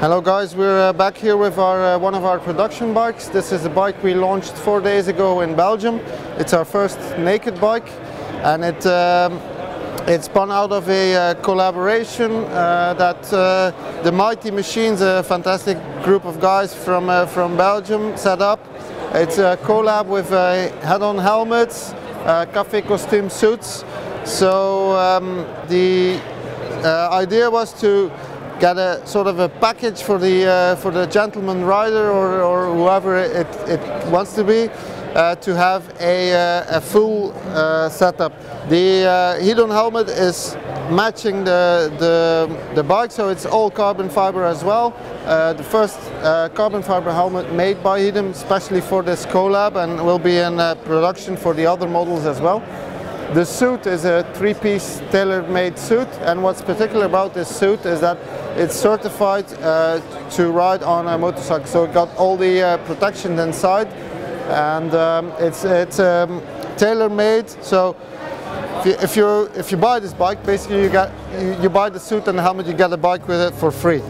Hello guys, we're uh, back here with our uh, one of our production bikes. This is a bike we launched four days ago in Belgium. It's our first naked bike and it um, it's spun out of a uh, collaboration uh, that uh, the Mighty Machines, a fantastic group of guys from uh, from Belgium, set up. It's a collab with Hedon helmets, cafe costume suits. So um, the idea was to get a sort of a package for the uh, for the gentleman rider or, or whoever it, it wants to be uh, to have a, uh, a full uh, setup. The uh, Hedon helmet is matching the, the, the bike so it's all carbon fiber as well. Uh, the first carbon fiber helmet made by Hedon especially for this collab and will be in production for the other models as well. The suit is a three-piece tailor-made suit and what's particular about this suit is that it's certified uh, to ride on a motorcycle. So it got all the uh, protection inside and um, it's, it's um, tailor-made. So if you, if you, if you buy this bike, basically you get you, you, buy the suit and the helmet, you get a bike with it for free.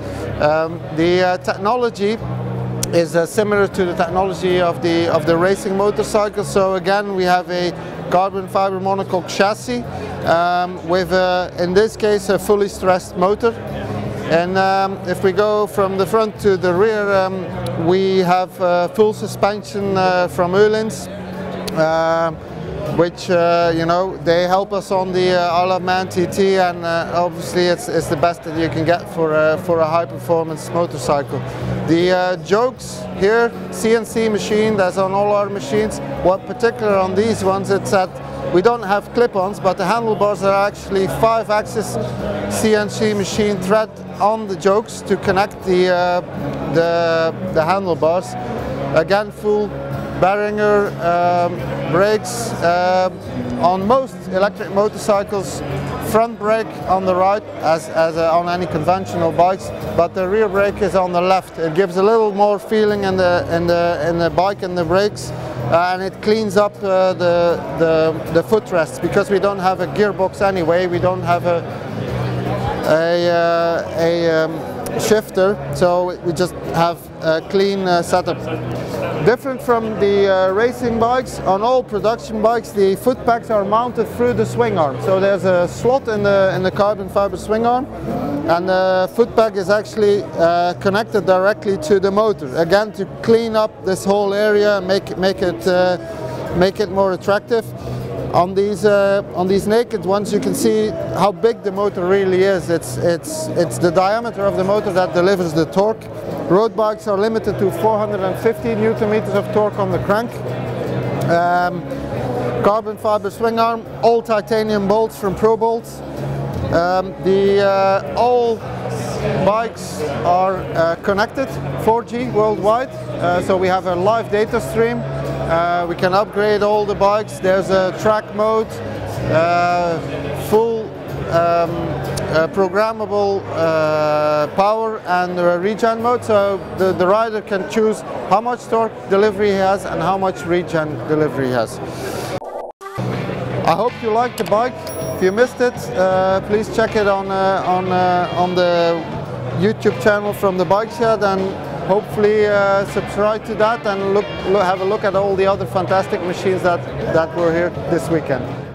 Um, the uh, technology is uh, similar to the technology of the of the racing motorcycle. So again, we have a carbon fiber monocoque chassis um, with, in this case, a fully stressed motor. And um, if we go from the front to the rear, um, we have uh, full suspension uh, from Öhlins, uh, which, uh, you know, they help us on the uh, of Man TT and uh, obviously it's, it's the best that you can get for, uh, for a high performance motorcycle. The uh, yokes here, CNC machine, that's on all our machines. What particular on these ones, it's that we don't have clip-ons, but the handlebars are actually five-axis CNC machine thread on the yokes to connect the, uh, the, the handlebars. Again, full Beringer um, brakes. Um, on most electric motorcycles, front brake on the right as, as uh, on any conventional bikes, but the rear brake is on the left. It gives a little more feeling in the, in the, in the bike and the brakes. Uh, and it cleans up uh, the, the, the footrests because we don't have a gearbox anyway, we don't have a, a, uh, a um, shifter, so we just have a clean uh, setup. Different from the uh, racing bikes, on all production bikes the foot are mounted through the swing arm. So there's a slot in the, in the carbon fiber swing arm and the foot is actually uh, connected directly to the motor. Again to clean up this whole area and make, make, it, uh, make it more attractive. On these uh, on these naked ones, you can see how big the motor really is. It's it's it's the diameter of the motor that delivers the torque. Road bikes are limited to 450 newton meters of torque on the crank. Um, carbon fiber swing arm, all titanium bolts from ProBolt. Um, the uh, all bikes are uh, connected 4G worldwide, uh, so we have a live data stream uh, we can upgrade all the bikes. There's a track mode, uh, full um, uh, programmable uh, power and regen mode. So the, the rider can choose how much torque delivery he has and how much regen delivery he has. I hope you liked the bike. If you missed it, uh, please check it on, uh, on, on the YouTube channel from the Bike Shed and hopefully uh, subscribe to that and look, have a look at all the other fantastic machines that, that were here this weekend.